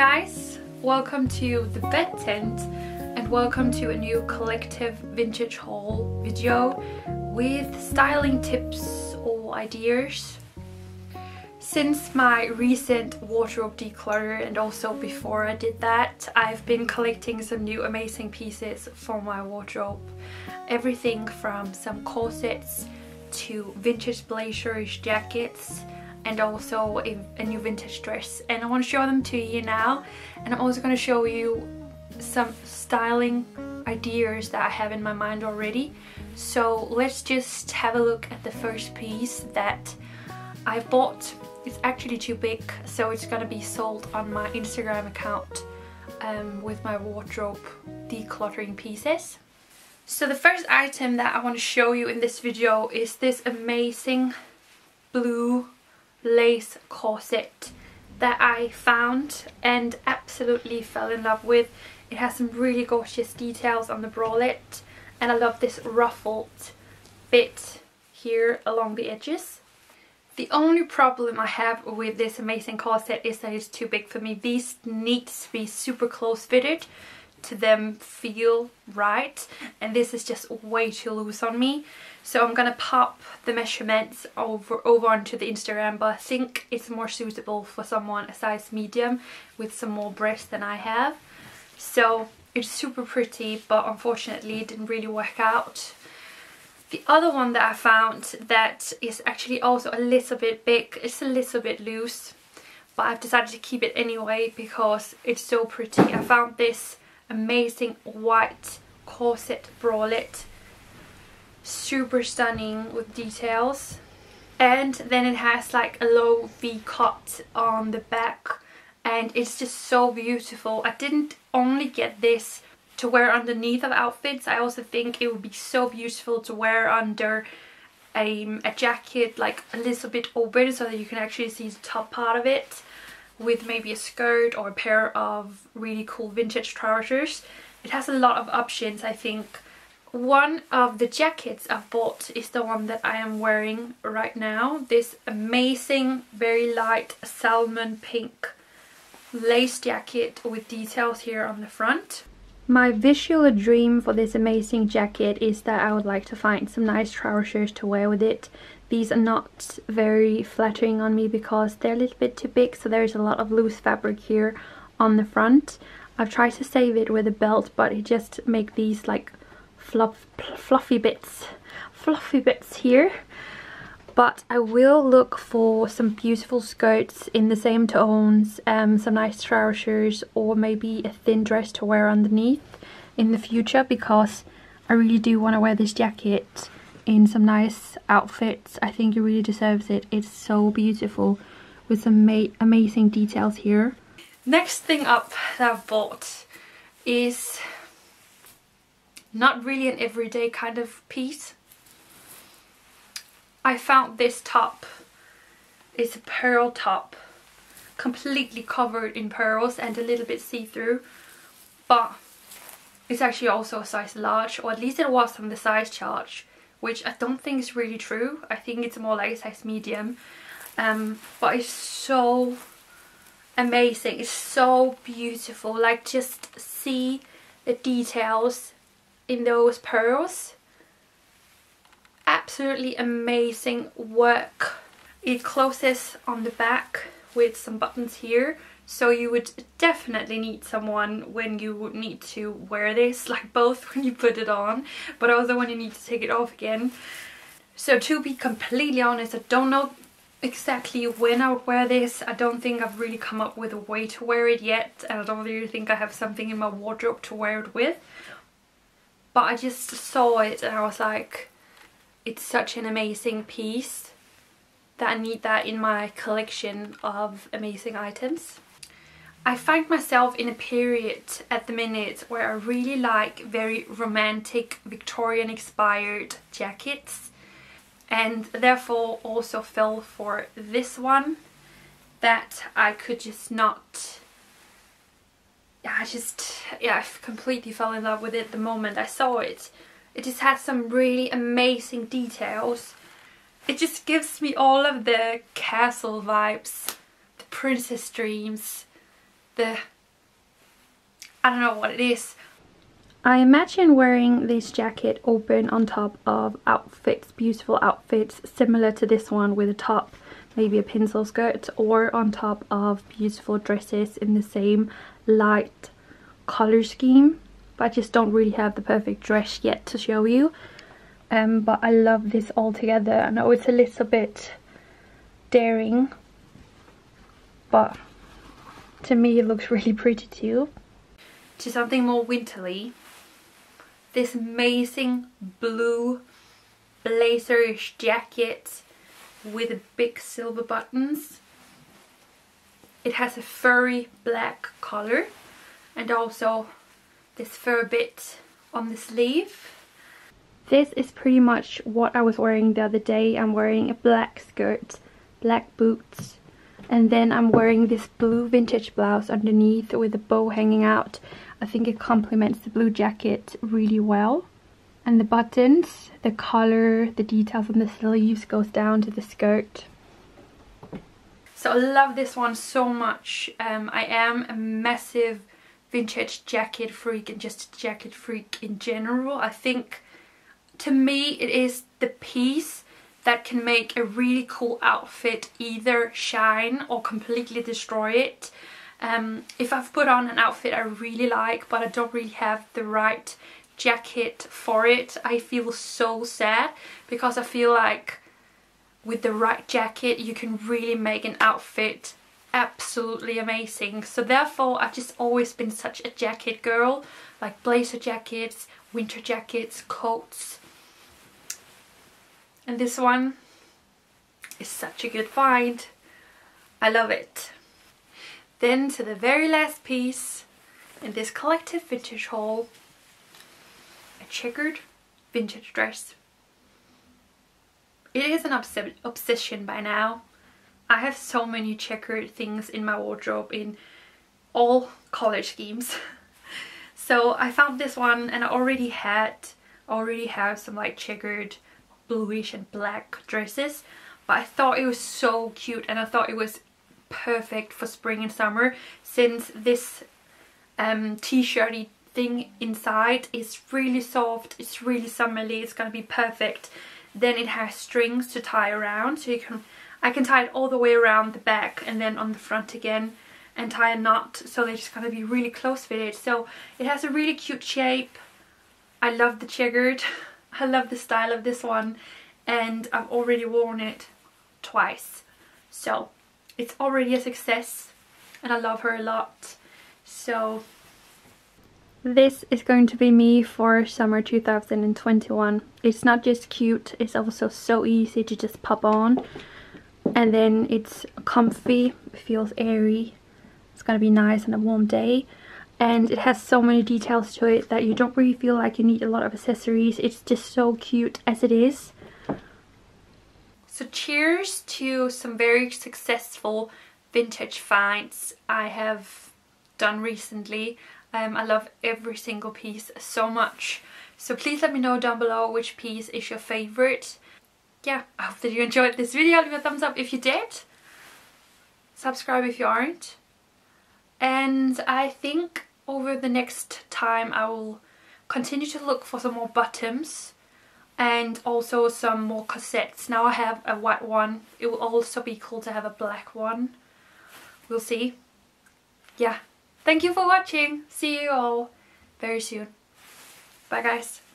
guys, welcome to the bed tent and welcome to a new collective vintage haul video with styling tips or ideas. Since my recent wardrobe declutter and also before I did that, I've been collecting some new amazing pieces for my wardrobe. Everything from some corsets to vintage blazers, jackets, and also a, a, new vintage dress. And I want to show them to you now. And I'm also going to show you some styling ideas that I have in my mind already. So let's just have a look at the first piece that I bought. It's actually too big so it's gonna be sold on my Instagram account um, with my wardrobe decluttering pieces. So the first item that I want to show you in this video is this amazing blue lace corset that I found and absolutely fell in love with. It has some really gorgeous details on the bralette and I love this ruffled bit here along the edges. The only problem I have with this amazing corset is that it's too big for me. These need to be super close fitted to them feel right and this is just way too loose on me. So I'm gonna pop the measurements over over onto the Instagram but I think it's more suitable for someone a size medium with some more breast than I have. So it's super pretty but unfortunately it didn't really work out. The other one that I found that is actually also a little bit big, it's a little bit loose but I've decided to keep it anyway because it's so pretty. I found this amazing white corset bralette. Super stunning with details. And then it has like a low V cut on the back. And it's just so beautiful. I didn't only get this to wear underneath of outfits, I also think it would be so beautiful to wear under a, a jacket like a little bit open so that you can actually see the top part of it with maybe a skirt or a pair of really cool vintage trousers. It has a lot of options I think. One of the jackets I've bought is the one that I am wearing right now. This amazing, very light salmon pink lace jacket with details here on the front. My visual dream for this amazing jacket is that I would like to find some nice trousers to wear with it these are not very flattering on me because they're a little bit too big so there's a lot of loose fabric here on the front. I've tried to save it with a belt but it just make these like fluff, fluffy bits, fluffy bits here. But I will look for some beautiful skirts in the same tones, um, some nice trousers or maybe a thin dress to wear underneath in the future because I really do want to wear this jacket in some nice outfits. I think it really deserves it. It's so beautiful with some amazing details here. Next thing up that I've bought is not really an everyday kind of piece. I found this top. It's a pearl top completely covered in pearls and a little bit see-through but it's actually also a size large or at least it was on the size chart which I don't think is really true. I think it's more like a size medium. Um, but it's so amazing. It's so beautiful. Like just see the details in those pearls. Absolutely amazing work. It closes on the back with some buttons here so you would definitely need someone when you would need to wear this, like both when you put it on, but also when you need to take it off again. So to be completely honest, I don't know exactly when I would wear this. I don't think I've really come up with a way to wear it yet, and I don't really think I have something in my wardrobe to wear it with. But I just saw it and I was like, it's such an amazing piece that I need that in my collection of amazing items. I find myself in a period at the minute where I really like very romantic Victorian inspired jackets and therefore also fell for this one that I could just not I just yeah I completely fell in love with it the moment I saw it it just has some really amazing details it just gives me all of the castle vibes the princess dreams the I don't know what it is I imagine wearing this jacket open on top of outfits, beautiful outfits, similar to this one with a top, maybe a pencil skirt, or on top of beautiful dresses in the same light color scheme. But I just don't really have the perfect dress yet to show you. Um, but I love this all together. I know it's a little bit daring, but to me it looks really pretty too. To something more winterly, this amazing blue blazerish jacket with big silver buttons. It has a furry black collar and also this fur bit on the sleeve. This is pretty much what I was wearing the other day. I'm wearing a black skirt, black boots, and then I'm wearing this blue vintage blouse underneath with a bow hanging out I think it complements the blue jacket really well. And the buttons, the color, the details on the sleeves goes down to the skirt. So I love this one so much. Um, I am a massive vintage jacket freak and just a jacket freak in general. I think to me it is the piece that can make a really cool outfit either shine or completely destroy it. Um, if I've put on an outfit I really like but I don't really have the right jacket for it, I feel so sad because I feel like with the right jacket you can really make an outfit absolutely amazing. So therefore I've just always been such a jacket girl, like blazer jackets, winter jackets, coats. And this one is such a good find. I love it. Then to the very last piece in this collective vintage haul, a checkered vintage dress. It is an obs obsession by now. I have so many checkered things in my wardrobe in all color schemes. so I found this one and I already had, already have some like checkered bluish and black dresses but I thought it was so cute and I thought it was perfect for spring and summer since this um, t-shirty thing inside is really soft, it's really summery, it's gonna be perfect. Then it has strings to tie around so you can I can tie it all the way around the back and then on the front again and tie a knot so they're just gonna be really close fitted. So it has a really cute shape. I love the checkered. I love the style of this one and I've already worn it twice. So it's already a success and I love her a lot. So this is going to be me for summer 2021. It's not just cute, it's also so easy to just pop on. And then it's comfy, feels airy. It's gonna be nice on a warm day. And it has so many details to it that you don't really feel like you need a lot of accessories. It's just so cute as it is. So cheers to some very successful vintage finds I have done recently. Um, I love every single piece so much. So please let me know down below which piece is your favourite. Yeah, I hope that you enjoyed this video. Leave a thumbs up if you did. Subscribe if you aren't. And I think over the next time I will continue to look for some more bottoms and also some more corsets. Now I have a white one. It will also be cool to have a black one. We'll see. Yeah. Thank you for watching. See you all very soon. Bye guys.